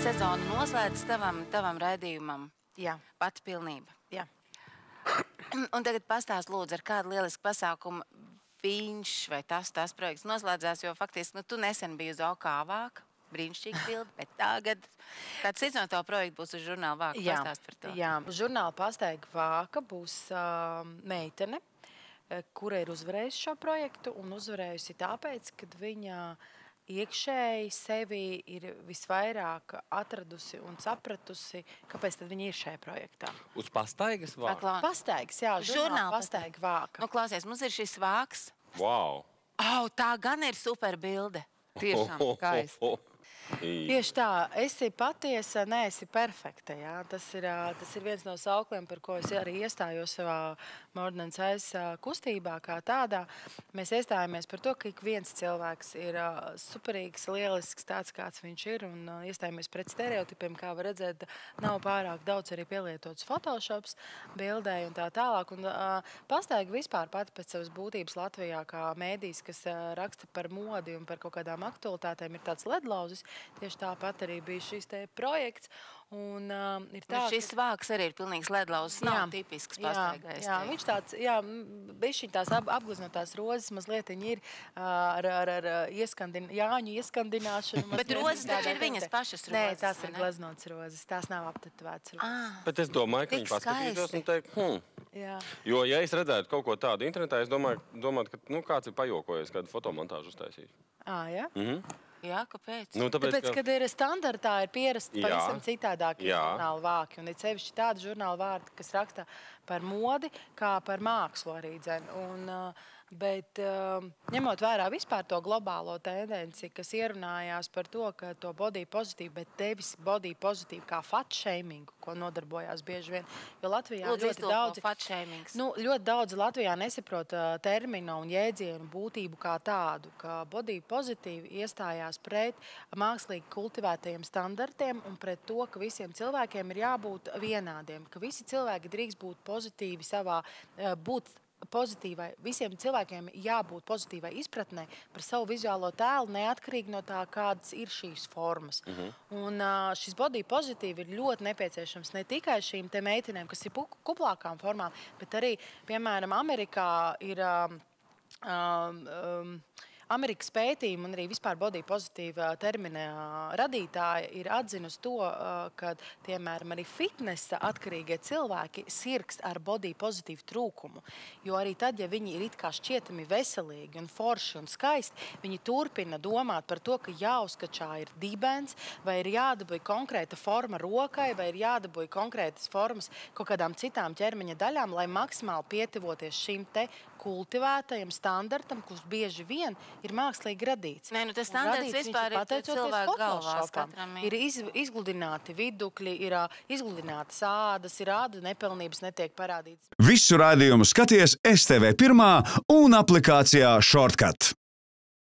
sezonu noslēdz tavam, tavam raidījumam. Jā. Pati pilnība. Jā. Un tagad pastāst lūdzu, ar kādu lielisku pasākumu viņš vai tas, tas projekts noslēdzās, jo faktiski, nu, tu nesen biji uz Okāvāk. Brīnišķīgi bildi, bet tagad kāds cits no tavu projektu būs uz žurnāla vāka. Jā, Pastāst par to. jā. Žurnāla pastaiga vāka būs uh, meitene, kura ir uzvarējusi šo projektu un uzvarējusi tāpēc, ka viņa iekšēji sevi ir visvairāk atradusi un sapratusi, kāpēc tad viņa ir šajā projektā. Uz pastaigas vārdu. Paklā... Pastaigs, jā, Žurnāla pastaiga vāka. Nu, klausies, mums ir šis vāks. Wow! Au, tā gan ir super bilde. Tiešām skaisti. Tieši tā, esi patiesa, neesi perfekta. Jā. Tas, ir, tas ir viens no saukļiem, par ko es arī iestājos savā Mordens aiz kustībā kā tādā. Mēs iestājāmies par to, ka ik viens cilvēks ir superīgs, lielisks, tāds kāds viņš ir, un iestājāmies pret stereotipiem, kā var redzēt, nav pārāk daudz arī pielietots Photoshops bildē un tā tālāk. Un, pastaigi vispār pati pēc savas būtības Latvijā kā mēdīs, kas raksta par modi un par kaut kādām aktualitātēm, ir tāds ledlauzis. Tieši tāpat arī bija šis te projekts. Un, uh, ir Nu, tā, šis vāks arī ir pilnīgs ledlauzs. Nav Jā, tipisks jā, pastaigai. es Jā, teiktu. viņš tāds, jā, bišķi tās ap, apgleznotās rozes mazliet ir ar, ar, ar ieskandin, Jāņu ieskandināšanu. Bet rozes taču ir viņas pašas Nē, rozes, tās vai ir gleznotas rozes, tās nav aptetovētas rozes. Ah, Bet es domāju, ka viņi paskatītos un teikt, hmm. Jā. Jo, ja es redzētu kaut ko tādu internetā, es domāju, domātu, ka nu, kāds ir pajokojies, kādu fotomontāžu uztaisījis. Ā, jā? Jā, kāpēc? Nu, tāpēc, Tāpēc, kad ir standartā, ir pierasts pavisam citādāk Jā. žurnāla vāki. Un ir sevišķi tādi žurnāla vārdi, kas raksta par modi, kā par mākslu arī. Dzen. Un, uh, bet uh, ņemot vērā vispār to globālo tendenci, kas ierunājās par to, ka to body pozitīvu, bet tevis body pozitīvu kā fat shaming, ko nodarbojās bieži vien. Jo Latvijā Lūdzu, ļoti daudz fat shamings. Nu, ļoti daudz Latvijā nesaprot uh, terminu un jēdzienu būtību kā tādu, ka body pozitīvi iestājās pret mākslīgi kultivētajiem standartiem un pret to, ka visiem cilvēkiem ir jābūt vienādiem, ka visi cilvēki drīkst būt pozitīvi savā, uh, būt pozitīvai, visiem cilvēkiem jābūt pozitīvai izpratnē par savu vizuālo tēlu, neatkarīgi no tā, kādas ir šīs formas. Uh -huh. Un šis body pozitīvi ir ļoti nepieciešams ne tikai šīm te meitenēm, kas ir kuplākām formām, bet arī, piemēram, Amerikā ir um, um, Amerikas pētījumi un arī vispār body pozitīva termina ā, radītāji ir atzinusi to, ka, piemēram, arī fitnesa atkarīgie cilvēki sirgst ar body pozitīvu trūkumu. Jo arī tad, ja viņi ir it kā šķietami veselīgi un forši un skaisti, viņi turpina domāt par to, ka jāuzskačā ir dibens, vai ir jādabūj konkrēta forma rokai, vai ir jādabūj konkrētas formas kaut kādām citām ķermeņa daļām, lai maksimāli pietuvoties šim te kultivētajam standartam, kurš bieži vien ir mākslīgi radīts. Nē, nu tas standarts vispār ir pateicoties cilvēku galvās katram ir. Iz, izgludināti vidukļi, ir ā, izgludinātas ādas, ir ādu nepilnības netiek parādītas. Visu raidījumu skaties STV pirmā un aplikācijā Shortcut.